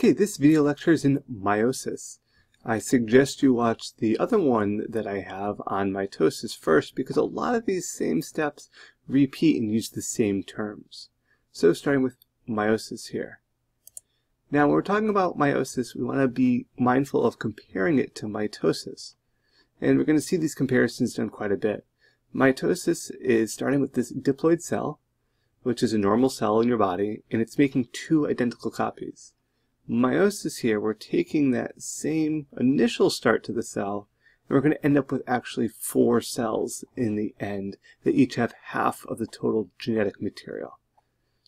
Okay, this video lecture is in meiosis. I suggest you watch the other one that I have on mitosis first because a lot of these same steps repeat and use the same terms. So starting with meiosis here. Now when we're talking about meiosis, we want to be mindful of comparing it to mitosis. And we're going to see these comparisons done quite a bit. Mitosis is starting with this diploid cell, which is a normal cell in your body, and it's making two identical copies. Meiosis here, we're taking that same initial start to the cell, and we're going to end up with actually four cells in the end that each have half of the total genetic material.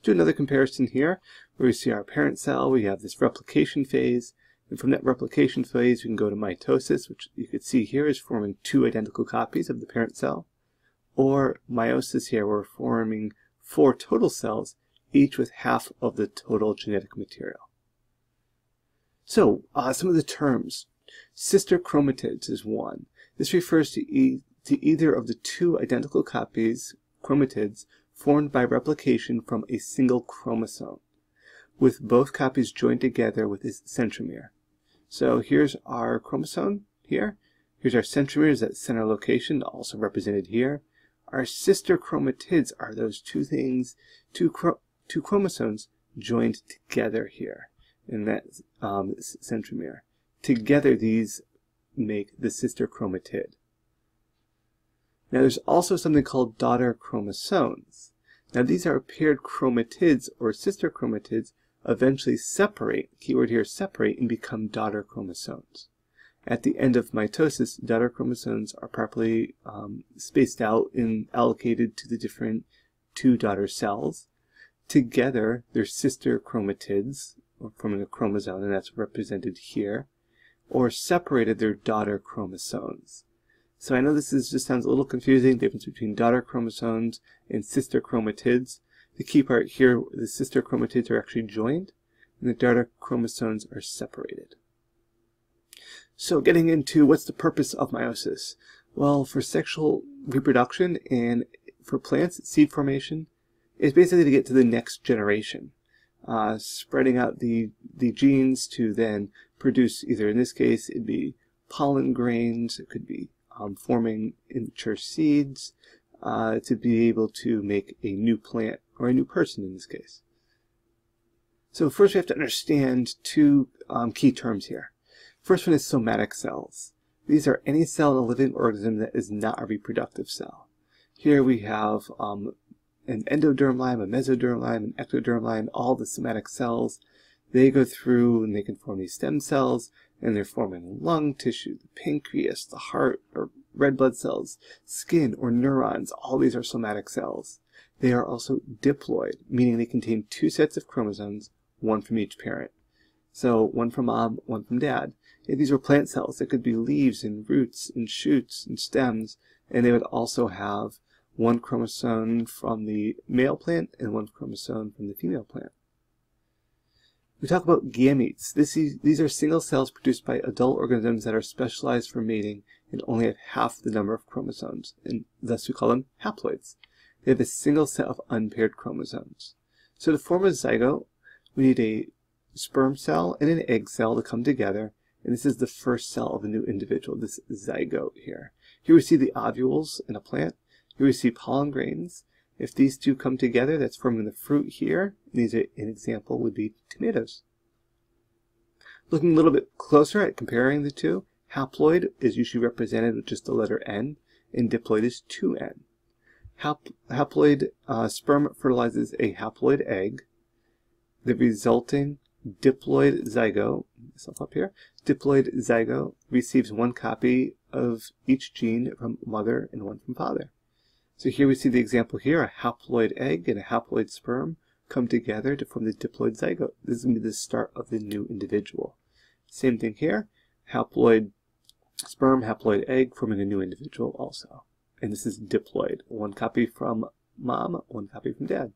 Do another comparison here, where we see our parent cell, we have this replication phase, and from that replication phase we can go to mitosis, which you can see here is forming two identical copies of the parent cell, or meiosis here, we're forming four total cells, each with half of the total genetic material. So, uh, some of the terms. Sister chromatids is one. This refers to, e to either of the two identical copies, chromatids, formed by replication from a single chromosome, with both copies joined together with its centromere. So here's our chromosome here. Here's our centromeres at center location, also represented here. Our sister chromatids are those two things, two, chro two chromosomes joined together here in that um, centromere. Together these make the sister chromatid. Now there's also something called daughter chromosomes. Now these are paired chromatids or sister chromatids eventually separate, keyword here separate, and become daughter chromosomes. At the end of mitosis, daughter chromosomes are properly um, spaced out and allocated to the different two daughter cells. Together, they're sister chromatids, forming a chromosome, and that's represented here, or separated their daughter chromosomes. So I know this is, just sounds a little confusing, the difference between daughter chromosomes and sister chromatids. The key part here, the sister chromatids are actually joined, and the daughter chromosomes are separated. So getting into what's the purpose of meiosis? Well, for sexual reproduction and for plants, seed formation, is basically to get to the next generation uh, spreading out the, the genes to then produce either in this case it'd be pollen grains, it could be um, forming immature seeds uh, to be able to make a new plant or a new person in this case. So first we have to understand two um, key terms here. First one is somatic cells. These are any cell in a living organism that is not a reproductive cell. Here we have um, an endoderm line, a mesoderm line, an ectoderm line, all the somatic cells. They go through and they can form these stem cells, and they're forming lung tissue, the pancreas, the heart, or red blood cells, skin, or neurons. All these are somatic cells. They are also diploid, meaning they contain two sets of chromosomes, one from each parent. So one from mom, one from dad. If these were plant cells, it could be leaves and roots and shoots and stems, and they would also have one chromosome from the male plant and one chromosome from the female plant. We talk about gametes. This is, these are single cells produced by adult organisms that are specialized for mating and only have half the number of chromosomes, and thus we call them haploids. They have a single set of unpaired chromosomes. So to form a zygote, we need a sperm cell and an egg cell to come together, and this is the first cell of a new individual, this zygote here. Here we see the ovules in a plant, here we see pollen grains. If these two come together, that's forming the fruit here. These are, an example would be tomatoes. Looking a little bit closer at comparing the two, haploid is usually represented with just the letter N, and diploid is 2N. Hap haploid uh, sperm fertilizes a haploid egg. The resulting diploid zygote, myself up here, diploid zygote receives one copy of each gene from mother and one from father. So here we see the example here, a haploid egg and a haploid sperm come together to form the diploid zygote. This is going to be the start of the new individual. Same thing here, haploid sperm, haploid egg forming a new individual also. And this is diploid, one copy from mom, one copy from dad.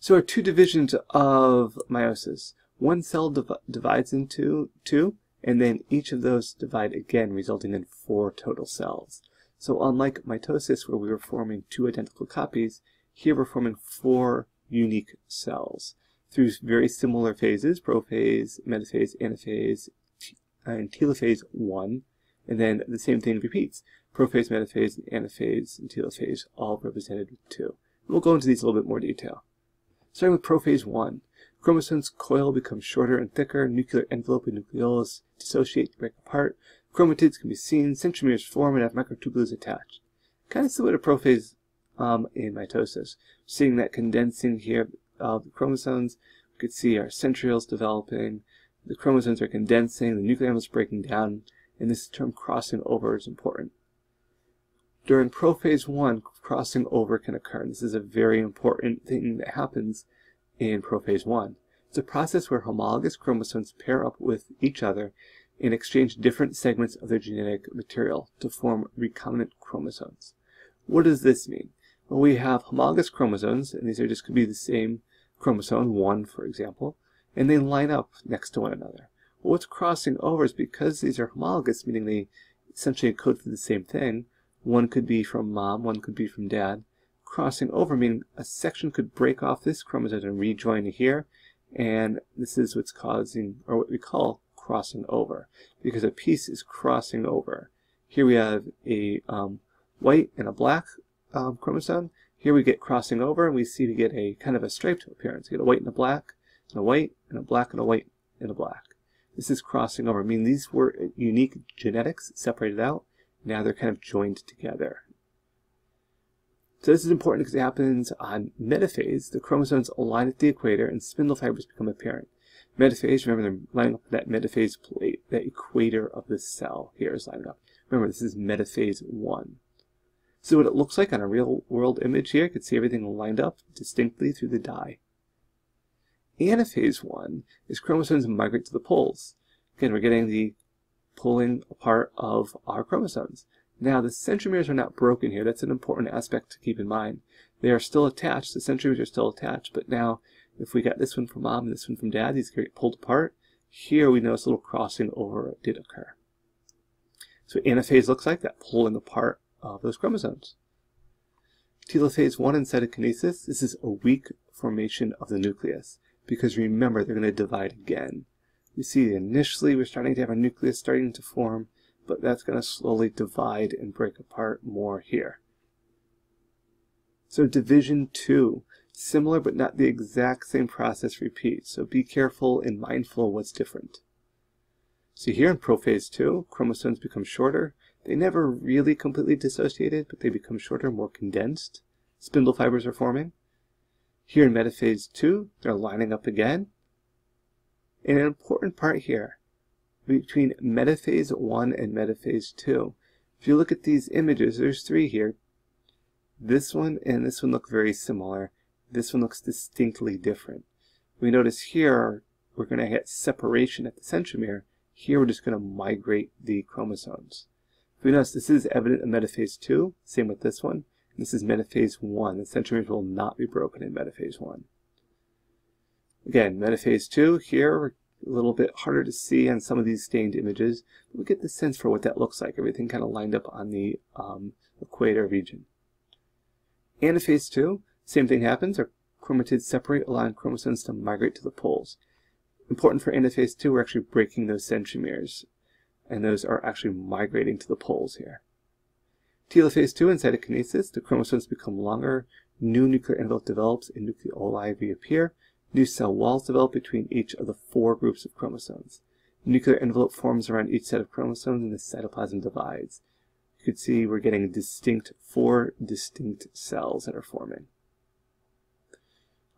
So our two divisions of meiosis. One cell div divides into two, and then each of those divide again, resulting in four total cells. So unlike mitosis, where we were forming two identical copies, here we're forming four unique cells. through very similar phases, prophase, metaphase, anaphase, uh, and telophase 1, and then the same thing repeats. Prophase, metaphase, anaphase, and telophase, all represented with 2. And we'll go into these a little bit more detail. Starting with prophase 1, chromosomes coil become shorter and thicker, nuclear envelope and nucleolus dissociate, break apart, chromatids can be seen, centromeres form and have microtubules attached. Kind of similar to prophase um, in mitosis. Seeing that condensing here of the chromosomes, we could see our centrioles developing, the chromosomes are condensing, the envelope is breaking down, and this term crossing over is important. During prophase 1, crossing over can occur. And this is a very important thing that happens in prophase 1. It's a process where homologous chromosomes pair up with each other and exchange different segments of their genetic material to form recombinant chromosomes. What does this mean? Well, we have homologous chromosomes, and these are just could be the same chromosome, 1 for example, and they line up next to one another. Well, what's crossing over is because these are homologous, meaning they essentially encode for the same thing, one could be from mom, one could be from dad, crossing over meaning a section could break off this chromosome and rejoin here, and this is what's causing, or what we call crossing over, because a piece is crossing over. Here we have a um, white and a black um, chromosome. Here we get crossing over, and we see we get a kind of a striped appearance. We get a white and a black, and a white, and a black, and a white, and a black. This is crossing over. I mean, these were unique genetics separated out. Now they're kind of joined together. So this is important because it happens on metaphase. The chromosomes align at the equator and spindle fibers become apparent. Metaphase, remember they're lining up that metaphase plate, that equator of the cell here is lining up. Remember, this is metaphase 1. So what it looks like on a real world image here, you can see everything lined up distinctly through the dye. Anaphase 1 is chromosomes migrate to the poles. Again, we're getting the pulling apart of our chromosomes. Now, the centromeres are not broken here. That's an important aspect to keep in mind. They are still attached. The centromeres are still attached. But now, if we got this one from mom and this one from dad, these get pulled apart. Here, we notice a little crossing over did occur. So anaphase looks like that pulling apart of those chromosomes. Telophase 1 in cytokinesis, this is a weak formation of the nucleus because remember they're going to divide again. You see initially we're starting to have a nucleus starting to form, but that's going to slowly divide and break apart more here. So division 2, similar but not the exact same process repeats, so be careful and mindful of what's different. See here in prophase 2, chromosomes become shorter, they never really completely dissociated, but they become shorter, more condensed. Spindle fibers are forming. Here in metaphase 2, they're lining up again. And an important part here, between metaphase 1 and metaphase 2, if you look at these images, there's three here. This one and this one look very similar. This one looks distinctly different. We notice here we're going to get separation at the centromere. Here we're just going to migrate the chromosomes. If we notice, this is evident in metaphase 2, same with this one. This is metaphase 1. The centromeres will not be broken in metaphase 1. Again, metaphase 2, here, a little bit harder to see on some of these stained images, but we get the sense for what that looks like. Everything kind of lined up on the um, equator region. Anaphase 2, same thing happens. Our chromatids separate, allowing chromosomes to migrate to the poles. Important for anaphase 2, we're actually breaking those centromeres and those are actually migrating to the poles here. Telophase 2 in cytokinesis, the chromosomes become longer, new nuclear envelope develops, and nucleoli reappear, new cell walls develop between each of the four groups of chromosomes. The Nuclear envelope forms around each set of chromosomes and the cytoplasm divides. You can see we're getting distinct, four distinct cells that are forming.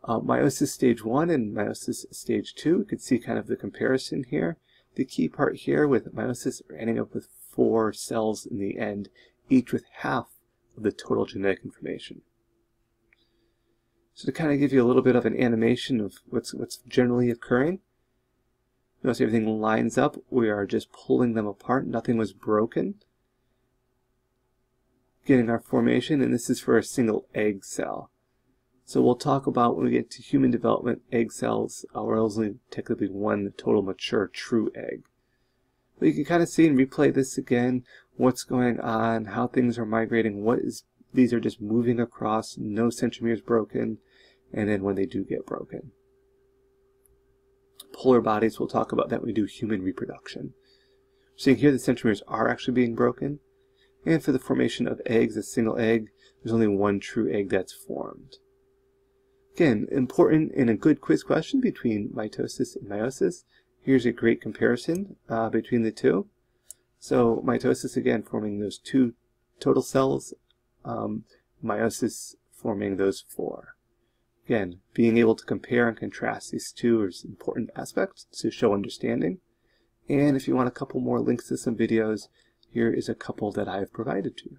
Uh, meiosis stage 1 and meiosis stage 2, you can see kind of the comparison here. The key part here with meiosis are ending up with four cells in the end, each with half of the total genetic information. So to kind of give you a little bit of an animation of what's, what's generally occurring, notice everything lines up. We are just pulling them apart. Nothing was broken. Getting our formation, and this is for a single egg cell. So we'll talk about when we get to human development, egg cells, or only technically one total mature true egg. But you can kind of see and replay this again, what's going on, how things are migrating, what is, these are just moving across, no centromeres broken, and then when they do get broken. polar bodies, we'll talk about that when we do human reproduction. Seeing here the centromeres are actually being broken. And for the formation of eggs, a single egg, there's only one true egg that's formed. Again, important in a good quiz question between mitosis and meiosis. Here's a great comparison uh, between the two. So mitosis, again, forming those two total cells, um, meiosis forming those four. Again, being able to compare and contrast these two is important aspects to show understanding. And if you want a couple more links to some videos, here is a couple that I have provided to you.